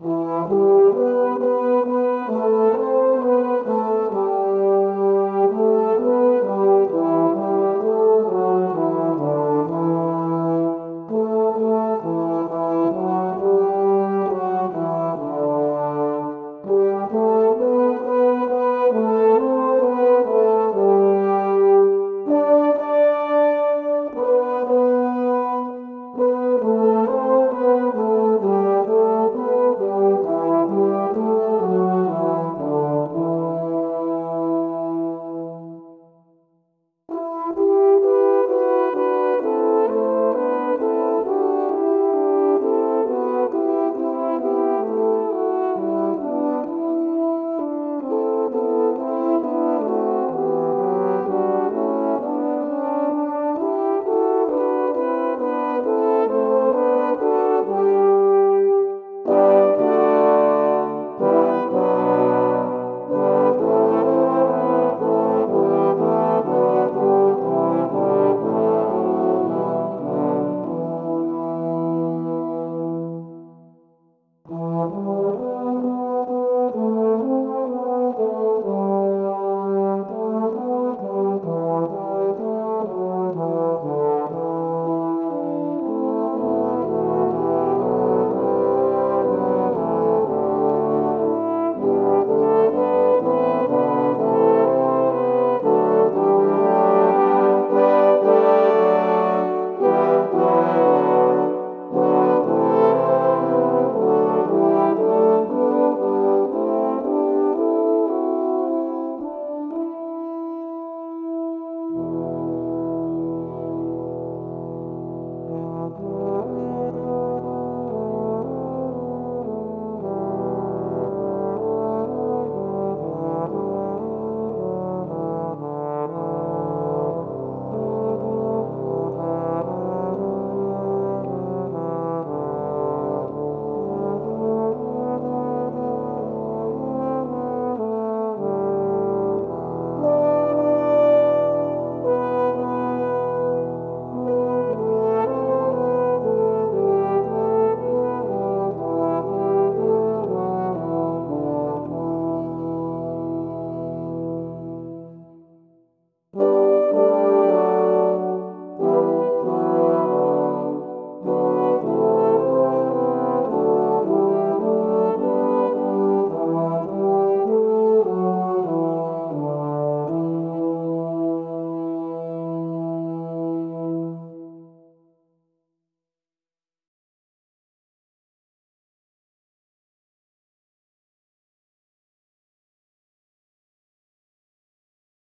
Música Música